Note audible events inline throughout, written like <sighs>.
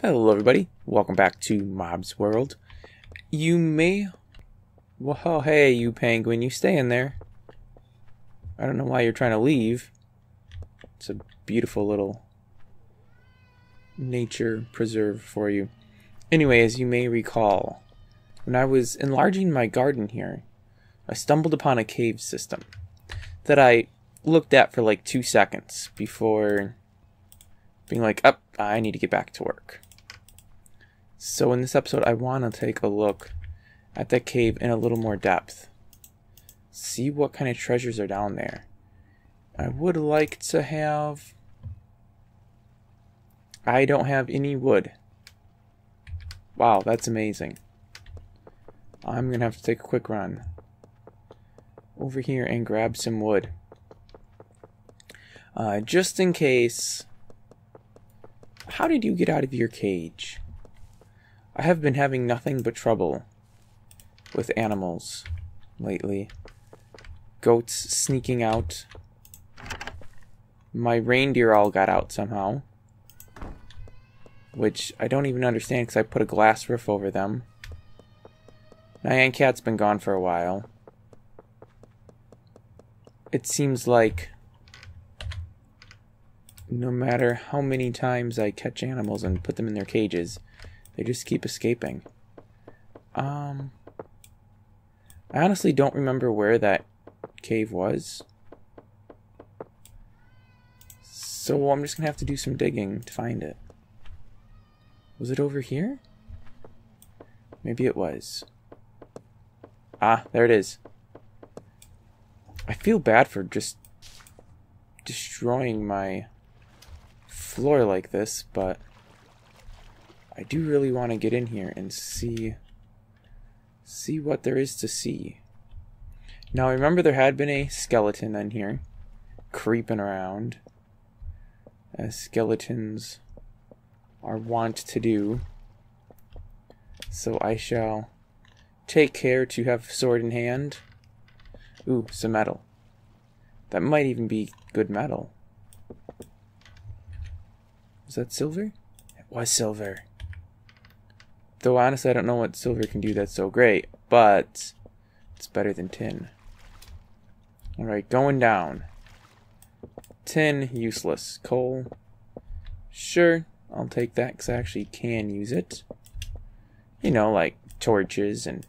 Hello, everybody. Welcome back to Mob's World. You may. Well, hey, you penguin, you stay in there. I don't know why you're trying to leave. It's a beautiful little nature preserve for you. Anyway, as you may recall, when I was enlarging my garden here, I stumbled upon a cave system that I looked at for like two seconds before being like, up, oh, I need to get back to work. So in this episode, I want to take a look at that cave in a little more depth. See what kind of treasures are down there. I would like to have... I don't have any wood. Wow, that's amazing. I'm going to have to take a quick run over here and grab some wood. Uh, just in case... How did you get out of your cage? I have been having nothing but trouble with animals lately. Goats sneaking out. My reindeer all got out somehow. Which I don't even understand because I put a glass roof over them. Nyan Cat's been gone for a while. It seems like no matter how many times I catch animals and put them in their cages, they just keep escaping. Um, I honestly don't remember where that cave was. So I'm just going to have to do some digging to find it. Was it over here? Maybe it was. Ah, there it is. I feel bad for just destroying my floor like this, but I do really want to get in here and see see what there is to see. Now I remember there had been a skeleton in here creeping around as skeletons are wont to do. So I shall take care to have sword in hand. Ooh, some metal. That might even be good metal. Is that silver? It was silver. Though honestly, I don't know what silver can do that's so great, but it's better than tin. Alright, going down. Tin, useless. Coal, sure, I'll take that because I actually can use it. You know, like torches and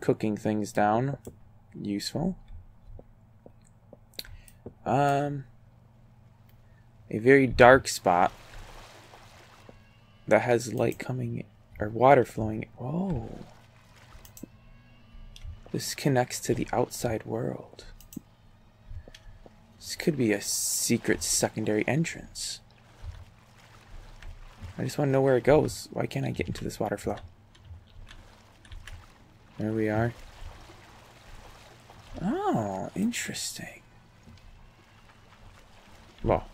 cooking things down. Useful. Um, a very dark spot that has light coming or water flowing. Oh. This connects to the outside world. This could be a secret secondary entrance. I just want to know where it goes. Why can't I get into this water flow? There we are. Oh, interesting. Well,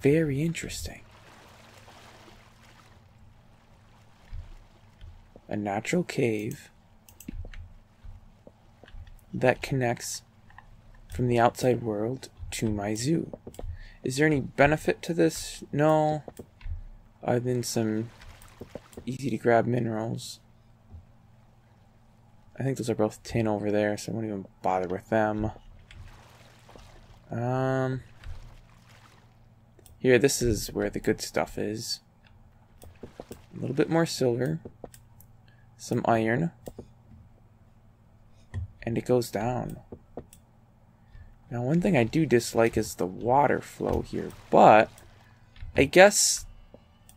very interesting. A natural cave that connects from the outside world to my zoo. Is there any benefit to this? No. Other than some easy to grab minerals. I think those are both tin over there, so I won't even bother with them. Um, here, this is where the good stuff is. A little bit more silver some iron, and it goes down. Now, one thing I do dislike is the water flow here, but I guess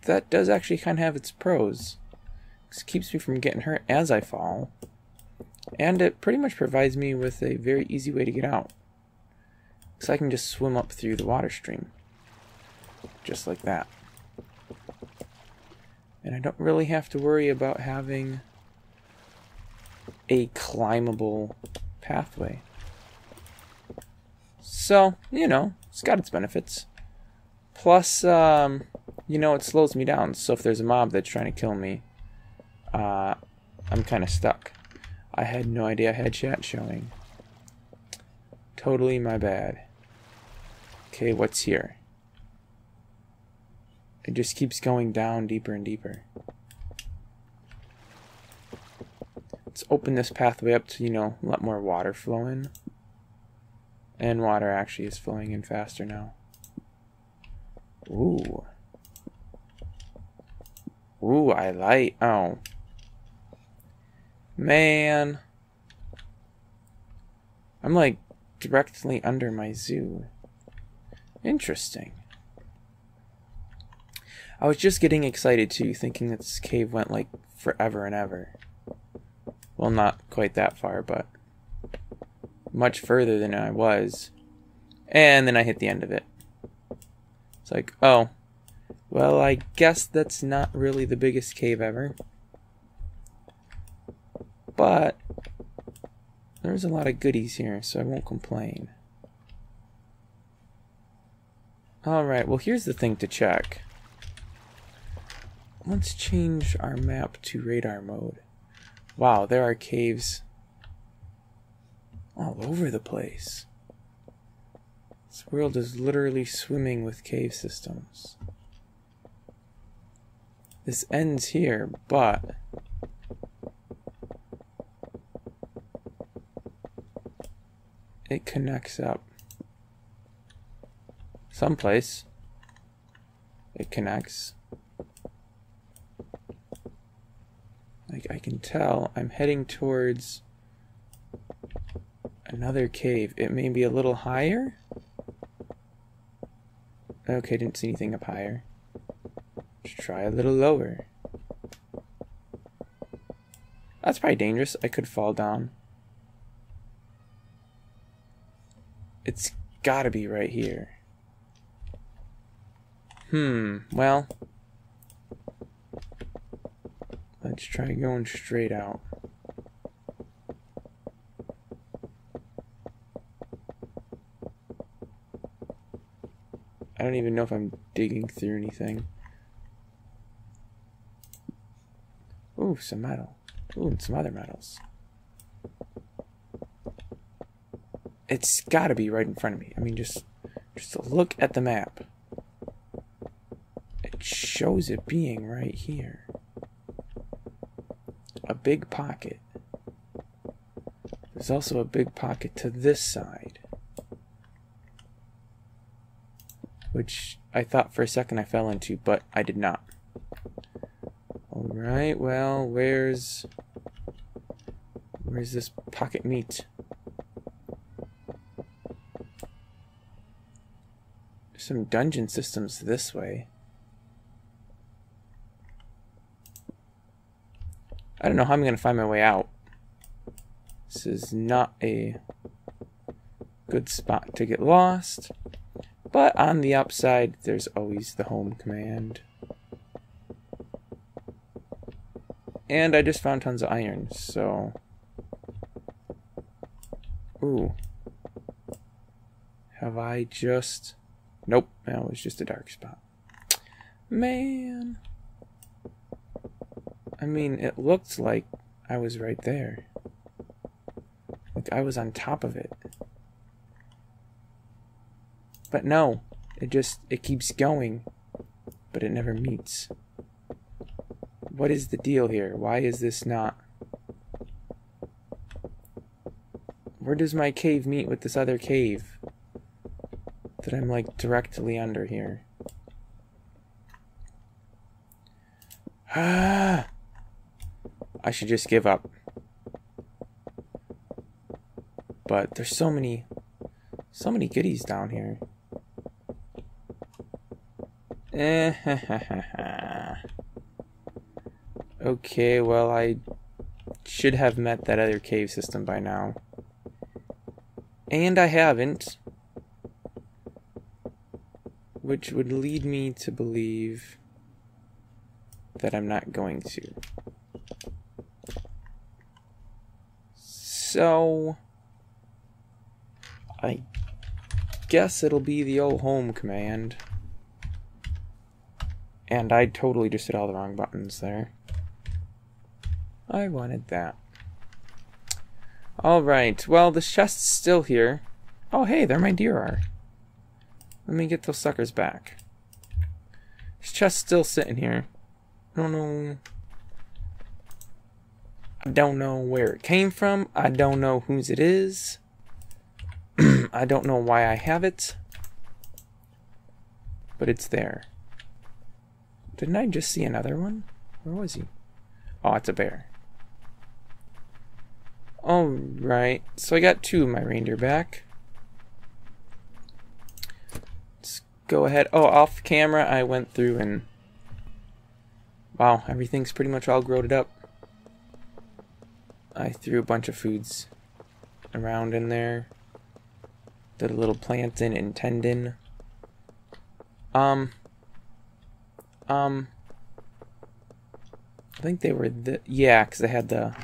that does actually kind of have its pros. It keeps me from getting hurt as I fall, and it pretty much provides me with a very easy way to get out. Because I can just swim up through the water stream, just like that. And I don't really have to worry about having a climbable pathway. So, you know, it's got its benefits. Plus, um, you know, it slows me down. So if there's a mob that's trying to kill me, uh, I'm kind of stuck. I had no idea I had chat showing. Totally my bad. Okay, what's here? It just keeps going down deeper and deeper. Let's open this pathway up to, you know, let more water flow in. And water actually is flowing in faster now. Ooh. Ooh, I like. Oh. Man. I'm like directly under my zoo. Interesting. I was just getting excited too, thinking that this cave went like forever and ever. Well, not quite that far, but much further than I was. And then I hit the end of it. It's like, oh, well, I guess that's not really the biggest cave ever. But there's a lot of goodies here, so I won't complain. Alright, well here's the thing to check. Let's change our map to radar mode. Wow, there are caves all over the place. This world is literally swimming with cave systems. This ends here, but it connects up. Someplace it connects. I can tell I'm heading towards another cave. It may be a little higher. Okay, didn't see anything up higher. Let's try a little lower. That's probably dangerous. I could fall down. It's gotta be right here. Hmm, well. Let's try going straight out. I don't even know if I'm digging through anything. Ooh, some metal. Ooh, and some other metals. It's got to be right in front of me. I mean, just just look at the map. It shows it being right here. Big pocket. There's also a big pocket to this side. Which I thought for a second I fell into, but I did not. Alright, well, where's... Where's this pocket meet? some dungeon systems this way. I don't know how I'm going to find my way out. This is not a good spot to get lost. But on the upside, there's always the home command. And I just found tons of iron, so... Ooh. Have I just... Nope, that was just a dark spot. Man. I mean, it looked like I was right there. Like I was on top of it. But no, it just, it keeps going, but it never meets. What is the deal here? Why is this not? Where does my cave meet with this other cave? that I'm like directly under here. <sighs> Ah! I should just give up. But there's so many, so many goodies down here. Eh. <laughs> okay, well, I should have met that other cave system by now. And I haven't which would lead me to believe that I'm not going to. So, I guess it'll be the old home command. And I totally just hit all the wrong buttons there. I wanted that. Alright, well, the chest's still here. Oh, hey, there my deer are. Let me get those suckers back. His chest's still sitting here. I don't know. Don't know where it came from. I don't know whose it is. <clears throat> I don't know why I have it. But it's there. Didn't I just see another one? Where was he? Oh, it's a bear. Alright, so I got two of my reindeer back. Let's go ahead. Oh, off camera, I went through and... Wow, everything's pretty much all growed up. I threw a bunch of foods around in there. Did a little plantain and tendon. Um. Um. I think they were the yeah, because they had the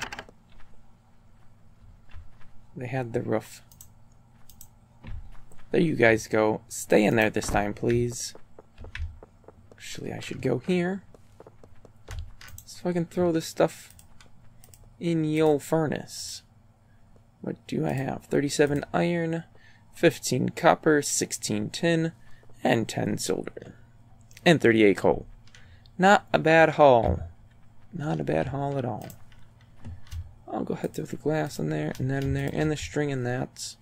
they had the roof. There you guys go. Stay in there this time, please. Actually, I should go here. So I can throw this stuff in your furnace. What do I have? 37 iron, 15 copper, 16 tin, and 10 silver. And 38 coal. Not a bad haul. Not a bad haul at all. I'll go ahead throw the glass in there, and that in there, and the string in that.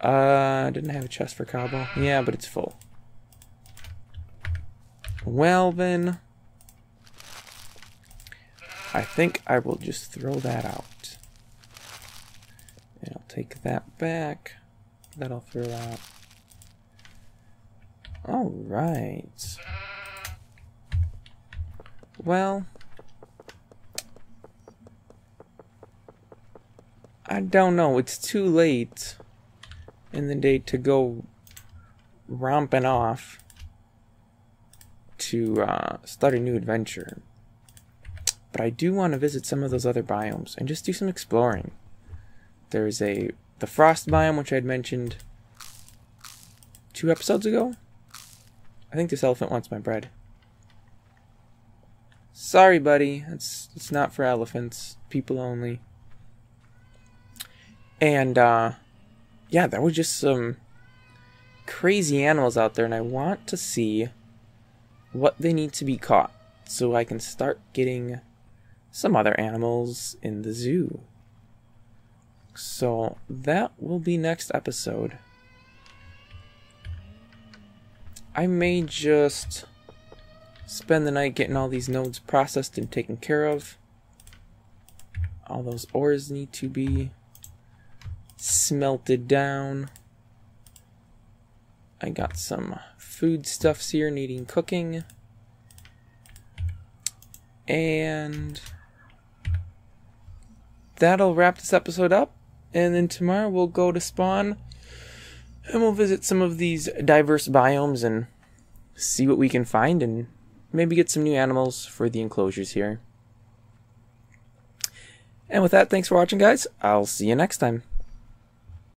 Uh, didn't have a chest for cobble. Yeah, but it's full. Well then, I think I will just throw that out. And I'll take that back. That I'll throw out. Alright. Well, I don't know. It's too late in the day to go romping off to uh, start a new adventure. But I do want to visit some of those other biomes and just do some exploring. There's a the frost biome which I had mentioned two episodes ago. I think this elephant wants my bread. Sorry, buddy. It's it's not for elephants. People only. And uh yeah, there were just some crazy animals out there and I want to see what they need to be caught so I can start getting some other animals in the zoo. So that will be next episode. I may just spend the night getting all these nodes processed and taken care of. All those ores need to be smelted down. I got some foodstuffs here needing cooking. And that'll wrap this episode up. And then tomorrow we'll go to spawn and we'll visit some of these diverse biomes and see what we can find and maybe get some new animals for the enclosures here. And with that, thanks for watching, guys. I'll see you next time.